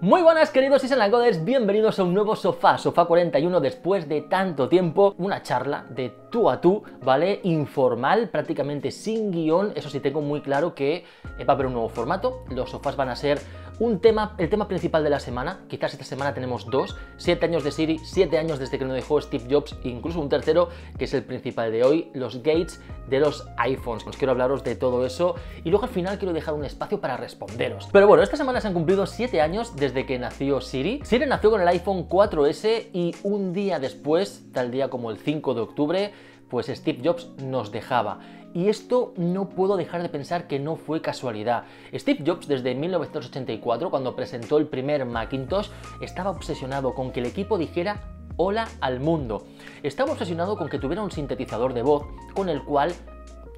Muy buenas queridos Isenlagoders, bienvenidos a un nuevo sofá, Sofá 41 después de tanto tiempo, una charla de tú a tú, ¿vale? Informal, prácticamente sin guion, eso sí tengo muy claro que va a haber un nuevo formato, los sofás van a ser un tema, el tema principal de la semana, quizás esta semana tenemos dos, siete años de Siri, siete años desde que nos dejó Steve Jobs, incluso un tercero, que es el principal de hoy, los gates de los iPhones. Os quiero hablaros de todo eso y luego al final quiero dejar un espacio para responderos. Pero bueno, esta semana se han cumplido siete años desde que nació Siri. Siri nació con el iPhone 4S y un día después, tal día como el 5 de octubre, pues Steve Jobs nos dejaba. Y esto no puedo dejar de pensar que no fue casualidad. Steve Jobs desde 1984, cuando presentó el primer Macintosh, estaba obsesionado con que el equipo dijera hola al mundo. Estaba obsesionado con que tuviera un sintetizador de voz con el cual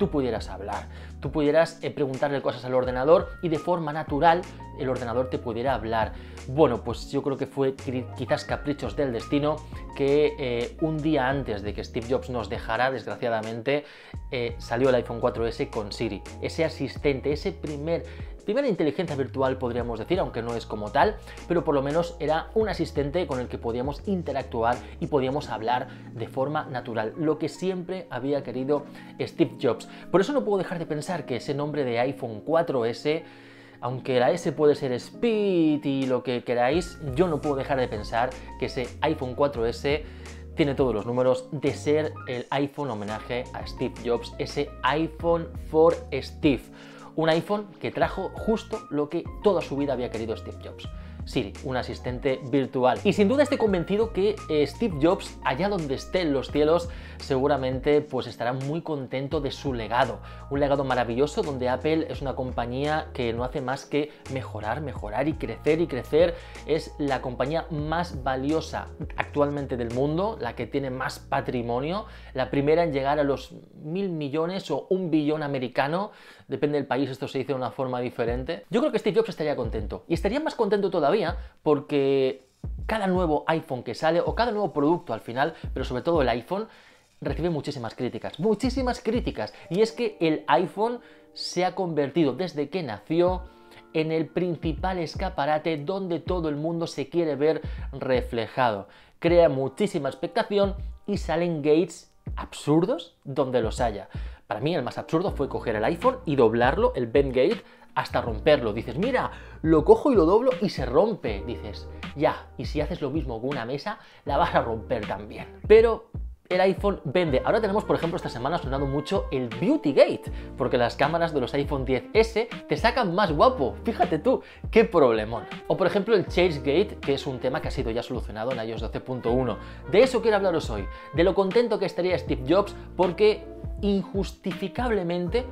tú pudieras hablar, tú pudieras eh, preguntarle cosas al ordenador y de forma natural el ordenador te pudiera hablar. Bueno, pues yo creo que fue quizás caprichos del destino que eh, un día antes de que Steve Jobs nos dejara, desgraciadamente, eh, salió el iPhone 4S con Siri, ese asistente, ese primer primera inteligencia virtual podríamos decir, aunque no es como tal, pero por lo menos era un asistente con el que podíamos interactuar y podíamos hablar de forma natural, lo que siempre había querido Steve Jobs. Por eso no puedo dejar de pensar que ese nombre de iPhone 4S aunque la S puede ser Speed y lo que queráis, yo no puedo dejar de pensar que ese iPhone 4S tiene todos los números de ser el iPhone homenaje a Steve Jobs, ese iPhone for Steve un iPhone que trajo justo lo que toda su vida había querido Steve Jobs. Siri, un asistente virtual. Y sin duda estoy convencido que eh, Steve Jobs, allá donde esté en los cielos, seguramente pues estará muy contento de su legado. Un legado maravilloso donde Apple es una compañía que no hace más que mejorar, mejorar y crecer y crecer. Es la compañía más valiosa actualmente del mundo, la que tiene más patrimonio, la primera en llegar a los mil millones o un billón americano. Depende del país, esto se dice de una forma diferente. Yo creo que Steve Jobs estaría contento. Y estaría más contento todavía porque cada nuevo iPhone que sale o cada nuevo producto al final, pero sobre todo el iPhone, recibe muchísimas críticas, muchísimas críticas. Y es que el iPhone se ha convertido desde que nació en el principal escaparate donde todo el mundo se quiere ver reflejado. Crea muchísima expectación y salen gates absurdos donde los haya. Para mí el más absurdo fue coger el iPhone y doblarlo, el Ben Gate, hasta romperlo. Dices, mira, lo cojo y lo doblo y se rompe. Dices, ya, y si haces lo mismo con una mesa, la vas a romper también. Pero el iPhone vende. Ahora tenemos, por ejemplo, esta semana ha sonado mucho el Beauty Gate, porque las cámaras de los iPhone 10S te sacan más guapo. Fíjate tú, qué problemón. O por ejemplo el Change Gate, que es un tema que ha sido ya solucionado en iOS 12.1. De eso quiero hablaros hoy, de lo contento que estaría Steve Jobs porque injustificablemente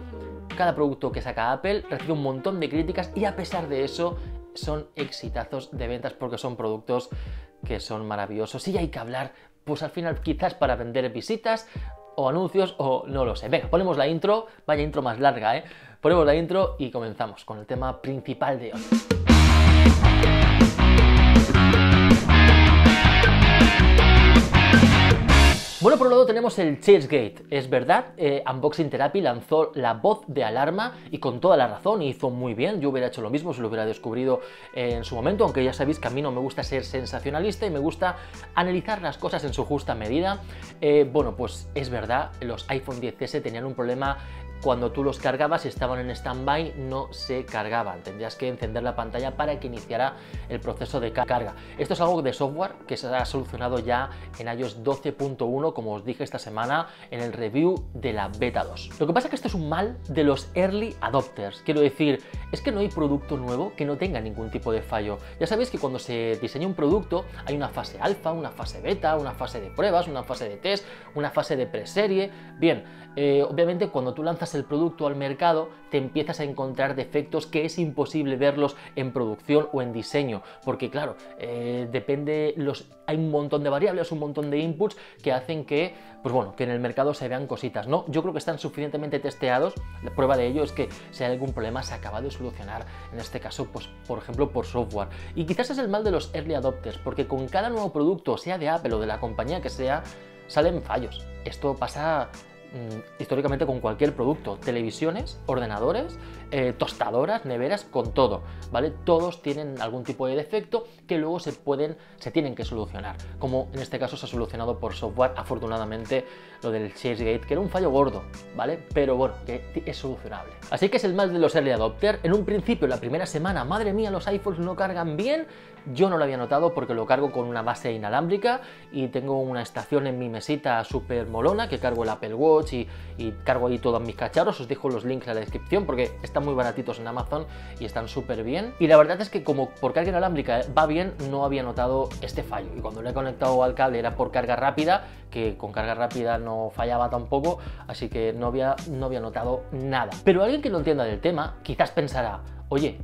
cada producto que saca Apple recibe un montón de críticas y a pesar de eso son exitazos de ventas porque son productos que son maravillosos y hay que hablar, pues al final quizás para vender visitas o anuncios o no lo sé. Venga, ponemos la intro, vaya intro más larga, ¿eh? Ponemos la intro y comenzamos con el tema principal de hoy. Lado tenemos el Gate. Es verdad, eh, Unboxing Therapy lanzó la voz de alarma y con toda la razón hizo muy bien. Yo hubiera hecho lo mismo si lo hubiera descubrido en su momento, aunque ya sabéis que a mí no me gusta ser sensacionalista y me gusta analizar las cosas en su justa medida. Eh, bueno, pues es verdad, los iPhone 10S tenían un problema cuando tú los cargabas y estaban en stand-by no se cargaban. Tendrías que encender la pantalla para que iniciara el proceso de carga. Esto es algo de software que se ha solucionado ya en iOS 12.1, como os dije esta semana en el review de la beta 2. Lo que pasa es que esto es un mal de los early adopters. Quiero decir, es que no hay producto nuevo que no tenga ningún tipo de fallo. Ya sabéis que cuando se diseña un producto hay una fase alfa, una fase beta, una fase de pruebas, una fase de test, una fase de preserie. Bien, eh, obviamente cuando tú lanzas el producto al mercado, te empiezas a encontrar defectos que es imposible verlos en producción o en diseño, porque claro, eh, depende, los, hay un montón de variables, un montón de inputs que hacen que, pues bueno, que en el mercado se vean cositas, ¿no? Yo creo que están suficientemente testeados, la prueba de ello es que si hay algún problema se acaba de solucionar, en este caso, pues por ejemplo, por software. Y quizás es el mal de los early adopters, porque con cada nuevo producto, sea de Apple o de la compañía que sea, salen fallos. Esto pasa históricamente con cualquier producto, televisiones, ordenadores, eh, tostadoras, neveras, con todo, ¿vale? Todos tienen algún tipo de defecto que luego se pueden, se tienen que solucionar, como en este caso se ha solucionado por software, afortunadamente lo del ChaseGate, que era un fallo gordo, ¿vale? Pero bueno, que es solucionable. Así que es el mal de los early adopter. En un principio, la primera semana, madre mía, los iPhones no cargan bien, yo no lo había notado porque lo cargo con una base inalámbrica y tengo una estación en mi mesita súper molona que cargo el Apple Watch y, cargo ahí todos mis cacharros. Os dejo los links en la descripción porque muy baratitos en Amazon y están súper bien. Y la verdad es que como por carga inalámbrica va bien, no había notado este fallo. Y cuando lo he conectado al cable era por carga rápida, que con carga rápida no fallaba tampoco, así que no había, no había notado nada. Pero alguien que no entienda del tema quizás pensará, oye,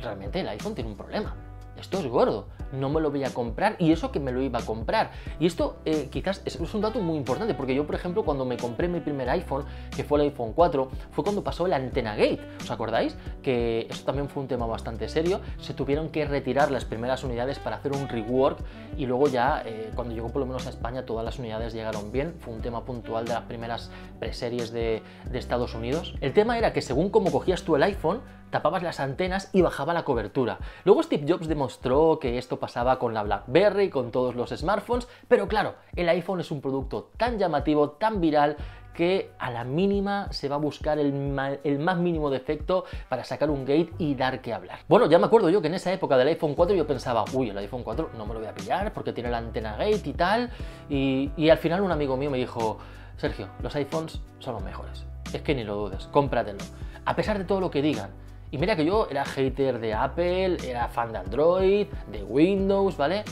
realmente el iPhone tiene un problema esto es gordo, no me lo voy a comprar y eso que me lo iba a comprar. Y esto eh, quizás es, un dato muy importante porque yo, por ejemplo, cuando me compré mi primer iPhone, que fue el iPhone 4, fue cuando pasó el Antena Gate. ¿Os acordáis? Que esto también fue un tema bastante serio. Se tuvieron que retirar las primeras unidades para hacer un rework y luego ya, eh, cuando llegó por lo menos a España, todas las unidades llegaron bien. Fue un tema puntual de las primeras preseries de, de Estados Unidos. El tema era que según cómo cogías tú el iPhone, tapabas las antenas y bajaba la cobertura. Luego Steve Jobs demostró que esto pasaba con la BlackBerry, con todos los smartphones, pero claro, el iPhone es un producto tan llamativo, tan viral, que a la mínima se va a buscar el, más mínimo defecto para sacar un gate y dar que hablar. Bueno, ya me acuerdo yo que en esa época del iPhone 4 yo pensaba, uy, el iPhone 4 no me lo voy a pillar porque tiene la antena gate y tal, y, y al final un amigo mío me dijo, Sergio, los iPhones son los mejores. Es que ni lo dudes, cómpratelo. A pesar de todo lo que digan, y mira que yo era hater de Apple, era fan de Android, de Windows, ¿vale?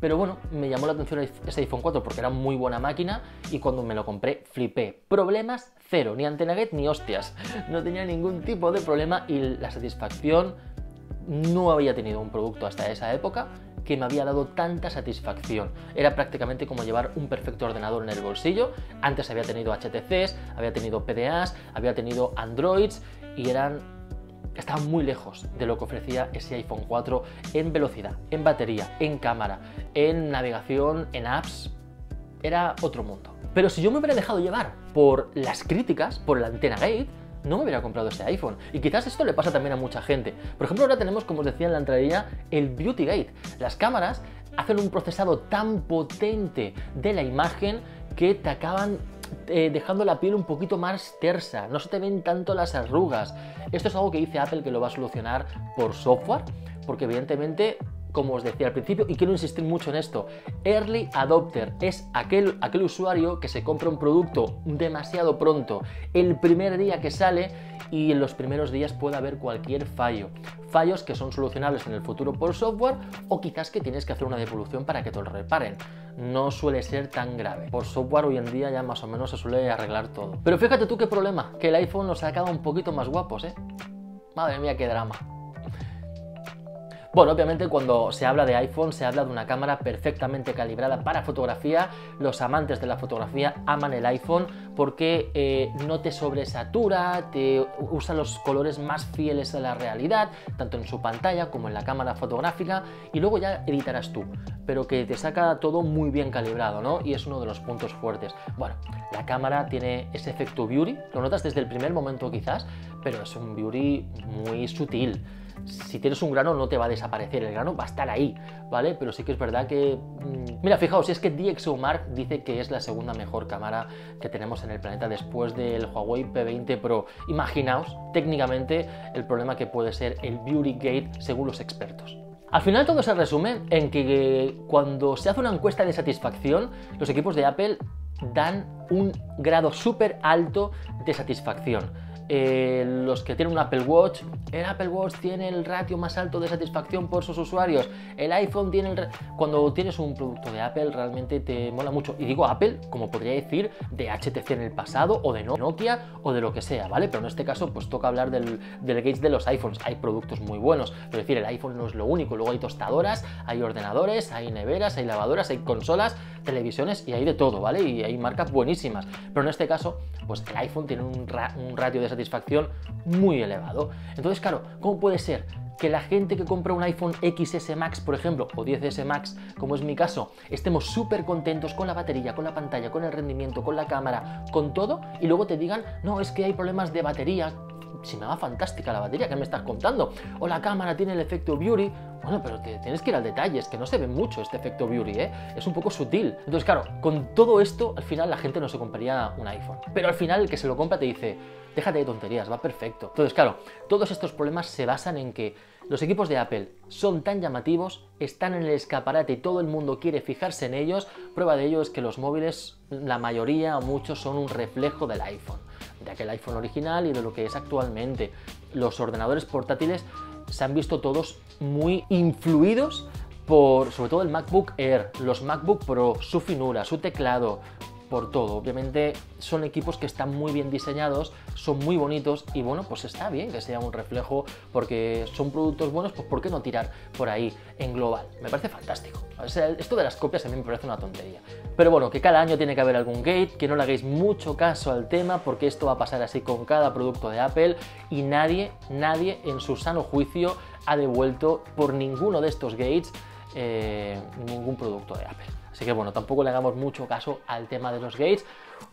Pero bueno, me llamó la atención ese iPhone 4 porque era muy buena máquina y cuando me lo compré flipé. Problemas cero, ni antena gate ni hostias. No tenía ningún tipo de problema y la satisfacción no había tenido un producto hasta esa época que me había dado tanta satisfacción. Era prácticamente como llevar un perfecto ordenador en el bolsillo. Antes había tenido HTCs, había tenido PDAs, había tenido Androids y eran estaban muy lejos de lo que ofrecía ese iPhone 4 en velocidad, en batería, en cámara, en navegación, en apps. Era otro mundo. Pero si yo me hubiera dejado llevar por las críticas, por el Antena Gate, no me hubiera comprado ese iPhone. Y quizás esto le pasa también a mucha gente. Por ejemplo, ahora tenemos, como os decía en la entradilla, el Beauty Gate. Las cámaras hacen un procesado tan potente de la imagen que te acaban eh, dejando la piel un poquito más tersa, no se te ven tanto las arrugas. Esto es algo que dice Apple que lo va a solucionar por software, porque evidentemente como os decía al principio, y quiero insistir mucho en esto, early adopter es aquel, aquel usuario que se compra un producto demasiado pronto, el primer día que sale y en los primeros días puede haber cualquier fallo. Fallos que son solucionables en el futuro por software o quizás que tienes que hacer una devolución para que te lo reparen. No suele ser tan grave. Por software hoy en día ya más o menos se suele arreglar todo. Pero fíjate tú qué problema, que el iPhone ha quedado un poquito más guapos, ¿eh? Madre mía, qué drama. Bueno, obviamente cuando se habla de iPhone se habla de una cámara perfectamente calibrada para fotografía. Los amantes de la fotografía aman el iPhone porque eh, no te sobresatura, te usa los colores más fieles a la realidad, tanto en su pantalla como en la cámara fotográfica, y luego ya editarás tú, pero que te saca todo muy bien calibrado, ¿no? Y es uno de los puntos fuertes. Bueno, la cámara tiene ese efecto beauty, lo notas desde el primer momento quizás, pero es un beauty muy sutil si tienes un grano no te va a desaparecer, el grano va a estar ahí, ¿vale? Pero sí que es verdad que... Mm, mira, fijaos, es que DxOMark dice que es la segunda mejor cámara que tenemos en el planeta después del Huawei P20 Pro. Imaginaos técnicamente el problema que puede ser el Beauty Gate según los expertos. Al final todo se resume en que cuando se hace una encuesta de satisfacción, los equipos de Apple dan un grado súper alto de satisfacción. Eh, los que tienen un Apple Watch, el Apple Watch tiene el ratio más alto de satisfacción por sus usuarios, el iPhone tiene el... Cuando tienes un producto de Apple realmente te mola mucho. Y digo Apple, como podría decir, de HTC en el pasado, o de Nokia, o de lo que sea, ¿vale? Pero en este caso, pues toca hablar del, del Gates de los iPhones. Hay productos muy buenos, pero decir, el iPhone no es lo único. Luego hay tostadoras, hay ordenadores, hay neveras, hay lavadoras, hay consolas, televisiones y hay de todo, ¿vale? Y hay marcas buenísimas. Pero en este caso, pues el iPhone tiene un, un ratio de satisfacción muy elevado. Entonces, claro, ¿cómo puede ser que la gente que compra un iPhone XS Max, por ejemplo, o 10S Max, como es mi caso, estemos súper contentos con la batería, con la pantalla, con el rendimiento, con la cámara, con todo, y luego te digan, no, es que hay problemas de batería, si me va fantástica la batería, ¿qué me estás contando? O la cámara tiene el efecto beauty. Bueno, pero tienes que ir al detalle, es que no se ve mucho este efecto beauty, ¿eh? Es un poco sutil. Entonces, claro, con todo esto, al final la gente no se compraría un iPhone. Pero al final el que se lo compra te dice, déjate de tonterías, va perfecto. Entonces, claro, todos estos problemas se basan en que los equipos de Apple son tan llamativos, están en el escaparate y todo el mundo quiere fijarse en ellos. Prueba de ello es que los móviles, la mayoría o muchos, son un reflejo del iPhone, de aquel iPhone original y de lo que es actualmente. Los ordenadores portátiles se han visto todos muy influidos por, sobre todo el MacBook Air, los MacBook Pro, su finura, su teclado, por todo. Obviamente son equipos que están muy bien diseñados, son muy bonitos y bueno, pues está bien que sea un reflejo porque son productos buenos, pues ¿por qué no tirar por ahí en global? Me parece fantástico. esto de las copias a mí me parece una tontería. Pero bueno, que cada año tiene que haber algún gate, que no le hagáis mucho caso al tema porque esto va a pasar así con cada producto de Apple y nadie, nadie en su sano juicio ha devuelto por ninguno de estos gates eh, ningún producto de Apple. Así que bueno, tampoco le hagamos mucho caso al tema de los gates,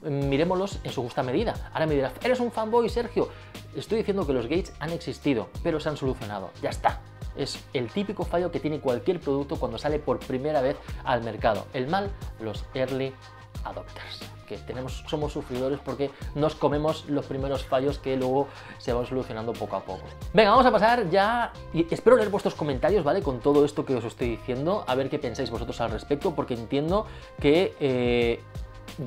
miremoslos en su justa medida. Ahora me dirás, ¿eres un fanboy, Sergio? Estoy diciendo que los gates han existido, pero se han solucionado. Ya está. Es el típico fallo que tiene cualquier producto cuando sale por primera vez al mercado. El mal, los early adopters tenemos, somos sufridores porque nos comemos los primeros fallos que luego se van solucionando poco a poco. Venga, vamos a pasar ya y espero leer vuestros comentarios, ¿vale? Con todo esto que os estoy diciendo, a ver qué pensáis vosotros al respecto, porque entiendo que eh,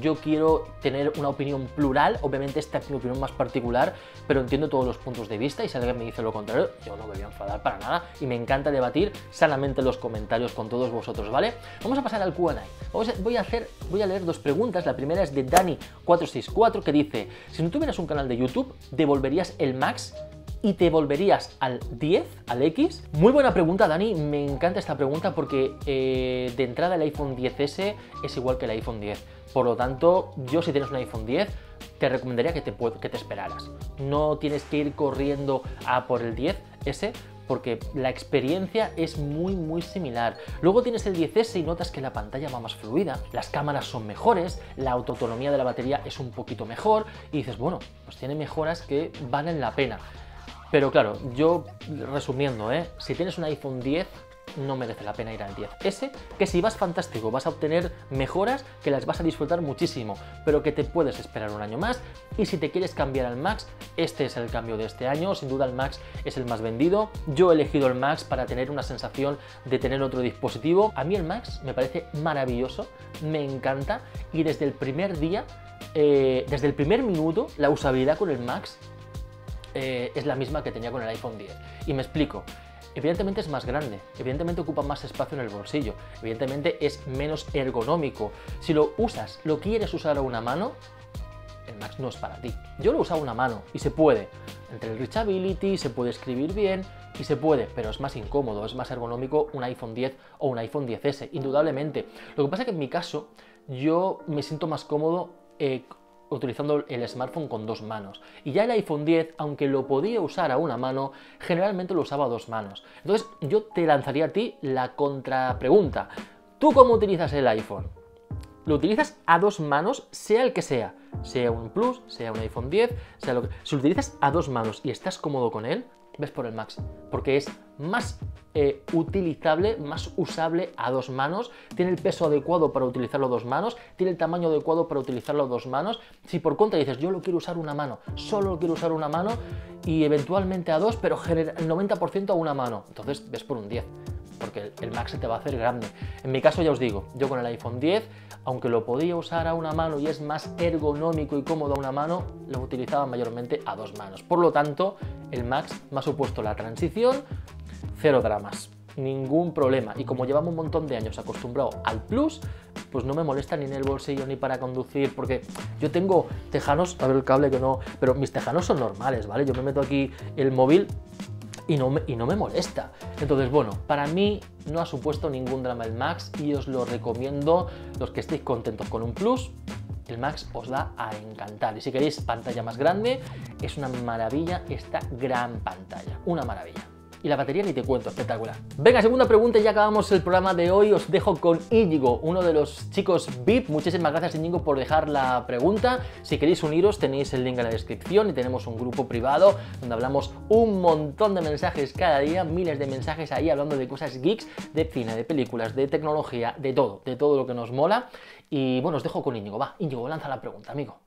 yo quiero tener una opinión plural, obviamente esta es mi opinión más particular, pero entiendo todos los puntos de vista y si alguien me dice lo contrario, yo no me voy a enfadar para nada y me encanta debatir sanamente los comentarios con todos vosotros, ¿vale? Vamos a pasar al Q&A. Voy a voy a leer dos preguntas. La primera es de Dani464 que dice, si no tuvieras un canal de YouTube, ¿devolverías el Max? y te volverías al 10, al X? Muy buena pregunta, Dani. Me encanta esta pregunta porque eh, de entrada el iPhone 10S es igual que el iPhone 10. Por lo tanto, yo si tienes un iPhone 10, te recomendaría que te, que te esperaras. No tienes que ir corriendo a por el 10S porque la experiencia es muy muy similar. Luego tienes el 10S y notas que la pantalla va más fluida, las cámaras son mejores, la autonomía de la batería es un poquito mejor y dices, bueno, pues tiene mejoras que valen la pena. Pero claro, yo resumiendo, ¿eh? si tienes un iPhone 10, no merece la pena ir al 10S, que si vas fantástico vas a obtener mejoras que las vas a disfrutar muchísimo, pero que te puedes esperar un año más. Y si te quieres cambiar al Max, este es el cambio de este año, sin duda el Max es el más vendido. Yo he elegido el Max para tener una sensación de tener otro dispositivo. A mí el Max me parece maravilloso, me encanta y desde el primer día, eh, desde el primer minuto, la usabilidad con el Max eh, es la misma que tenía con el iPhone 10. Y me explico. Evidentemente es más grande, evidentemente ocupa más espacio en el bolsillo, evidentemente es menos ergonómico. Si lo usas, lo quieres usar a una mano, el Max no es para ti. Yo lo usaba a una mano y se puede. Entre el reachability se puede escribir bien y se puede, pero es más incómodo, es más ergonómico un iPhone 10 o un iPhone 10S, indudablemente. Lo que pasa es que en mi caso yo me siento más cómodo eh, utilizando el smartphone con dos manos. Y ya el iPhone 10, aunque lo podía usar a una mano, generalmente lo usaba a dos manos. Entonces yo te lanzaría a ti la contrapregunta. ¿Tú cómo utilizas el iPhone? ¿Lo utilizas a dos manos, sea el que sea? Sea un Plus, sea un iPhone 10, sea lo que... Si lo utilizas a dos manos y estás cómodo con él, ves por el Max, porque es más eh, utilizable, más usable a dos manos, tiene el peso adecuado para utilizarlo a dos manos, tiene el tamaño adecuado para utilizarlo a dos manos. Si por contra dices, yo lo quiero usar una mano, solo lo quiero usar una mano y eventualmente a dos, pero el 90% a una mano, entonces ves por un 10 porque el Max se te va a hacer grande. En mi caso ya os digo, yo con el iPhone 10, aunque lo podía usar a una mano y es más ergonómico y cómodo a una mano, lo utilizaba mayormente a dos manos. Por lo tanto, el Max me ha supuesto la transición, cero dramas ningún problema. Y como llevamos un montón de años acostumbrado al Plus, pues no me molesta ni en el bolsillo ni para conducir, porque yo tengo tejanos, a ver el cable que no, pero mis tejanos son normales, ¿vale? Yo me meto aquí el móvil y no, me, y no me molesta. Entonces, bueno, para mí no ha supuesto ningún drama el Max y os lo recomiendo los que estéis contentos con un Plus. El Max os va a encantar. Y si queréis pantalla más grande, es una maravilla esta gran pantalla. Una maravilla. Y la batería ni te cuento, espectacular. Venga, segunda pregunta y ya acabamos el programa de hoy. Os dejo con Íñigo, uno de los chicos VIP. Muchísimas gracias Íñigo por dejar la pregunta. Si queréis uniros tenéis el link en la descripción y tenemos un grupo privado donde hablamos un montón de mensajes cada día, miles de mensajes ahí hablando de cosas geeks, de cine, de películas, de tecnología, de todo, de todo lo que nos mola. Y bueno, os dejo con Íñigo. Va, Íñigo, lanza la pregunta, amigo.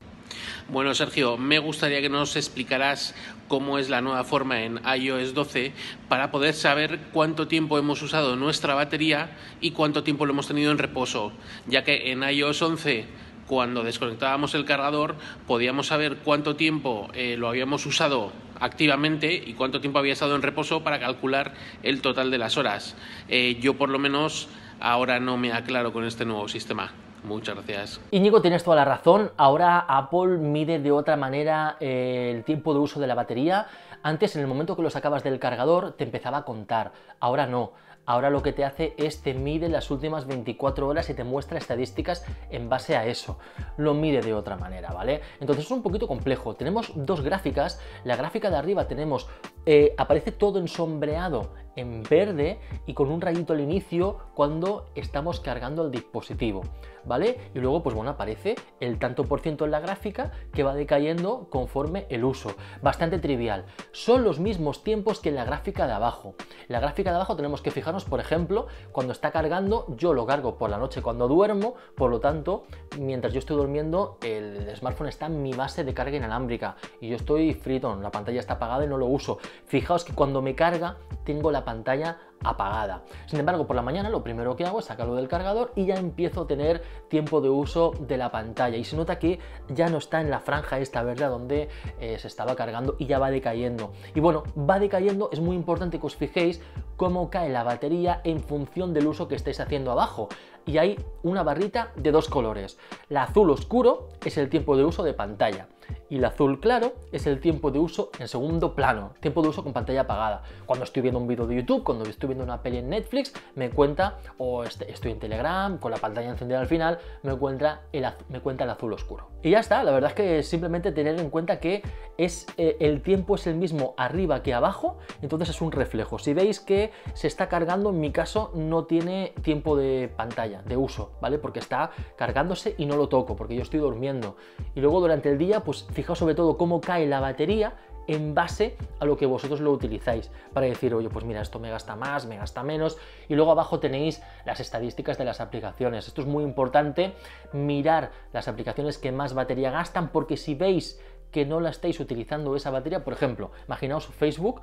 Bueno, Sergio, me gustaría que nos explicaras cómo es la nueva forma en iOS 12 para poder saber cuánto tiempo hemos usado nuestra batería y cuánto tiempo lo hemos tenido en reposo, ya que en iOS 11 cuando desconectábamos el cargador podíamos saber cuánto tiempo eh, lo habíamos usado activamente y cuánto tiempo había estado en reposo para calcular el total de las horas. Eh, yo por lo menos ahora no me aclaro con este nuevo sistema. Muchas gracias. Íñigo, tienes toda la razón. Ahora Apple mide de otra manera eh, el tiempo de uso de la batería. Antes, en el momento que lo sacabas del cargador, te empezaba a contar. Ahora no. Ahora lo que te hace es te mide las últimas 24 horas y te muestra estadísticas en base a eso. Lo mide de otra manera, ¿vale? Entonces es un poquito complejo. Tenemos dos gráficas. La gráfica de arriba tenemos, eh, aparece todo ensombreado en verde y con un rayito al inicio cuando estamos cargando el dispositivo, ¿vale? Y luego, pues bueno, aparece el tanto por ciento en la gráfica que va decayendo conforme el uso. Bastante trivial. Son los mismos tiempos que en la gráfica de abajo. La gráfica de abajo tenemos que fijarnos, por ejemplo, cuando está cargando, yo lo cargo por la noche cuando duermo, por lo tanto, mientras yo estoy durmiendo, el smartphone está en mi base de carga inalámbrica y yo estoy frito, la pantalla está apagada y no lo uso. Fijaos que cuando me carga, tengo la pantalla apagada. Sin embargo, por la mañana lo primero que hago es sacarlo del cargador y ya empiezo a tener tiempo de uso de la pantalla. Y se nota que ya no está en la franja esta verde donde eh, se estaba cargando y ya va decayendo. Y bueno, va decayendo, es muy importante que os fijéis cómo cae la batería en función del uso que estéis haciendo abajo. Y hay una barrita de dos colores. La azul oscuro es el tiempo de uso de pantalla y el azul claro es el tiempo de uso en segundo plano, tiempo de uso con pantalla apagada. Cuando estoy viendo un vídeo de YouTube, cuando estoy viendo una peli en Netflix, me cuenta, o estoy en Telegram con la pantalla encendida al final, me, encuentra el, me cuenta el azul oscuro. Y ya está, la verdad es que simplemente tener en cuenta que es, eh, el tiempo es el mismo arriba que abajo, entonces es un reflejo. Si veis que se está cargando, en mi caso no tiene tiempo de pantalla, de uso, ¿vale? Porque está cargándose y no lo toco, porque yo estoy durmiendo. Y luego durante el día, pues fijaos sobre todo cómo cae la batería en base a lo que vosotros lo utilizáis para decir, oye, pues mira, esto me gasta más, me gasta menos. Y luego abajo tenéis las estadísticas de las aplicaciones. Esto es muy importante, mirar las aplicaciones que más batería gastan, porque si veis que no la estáis utilizando esa batería, por ejemplo, imaginaos Facebook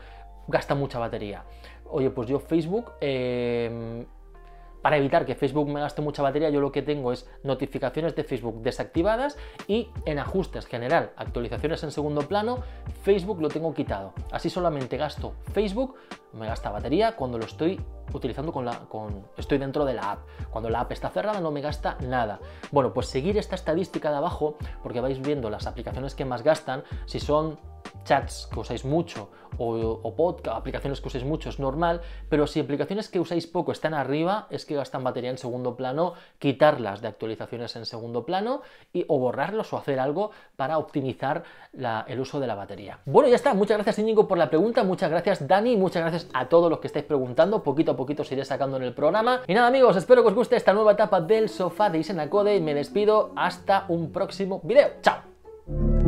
gasta mucha batería. Oye, pues yo Facebook eh, para evitar que Facebook me gaste mucha batería, yo lo que tengo es notificaciones de Facebook desactivadas y en ajustes general, actualizaciones en segundo plano, Facebook lo tengo quitado. Así solamente gasto Facebook, me gasta batería cuando lo estoy utilizando con la con estoy dentro de la app. Cuando la app está cerrada no me gasta nada. Bueno, pues seguir esta estadística de abajo porque vais viendo las aplicaciones que más gastan, si son chats que usáis mucho o, podcast, aplicaciones que usáis mucho es normal, pero si aplicaciones que usáis poco están arriba, es que gastan batería en segundo plano, quitarlas de actualizaciones en segundo plano y, o borrarlos o hacer algo para optimizar el uso de la batería. Bueno, ya está. Muchas gracias, Íñigo, por la pregunta. Muchas gracias, Dani. Muchas gracias a todos los que estáis preguntando. Poquito a poquito os iré sacando en el programa. Y nada, amigos, espero que os guste esta nueva etapa del sofá de Code y me despido hasta un próximo video. ¡Chao!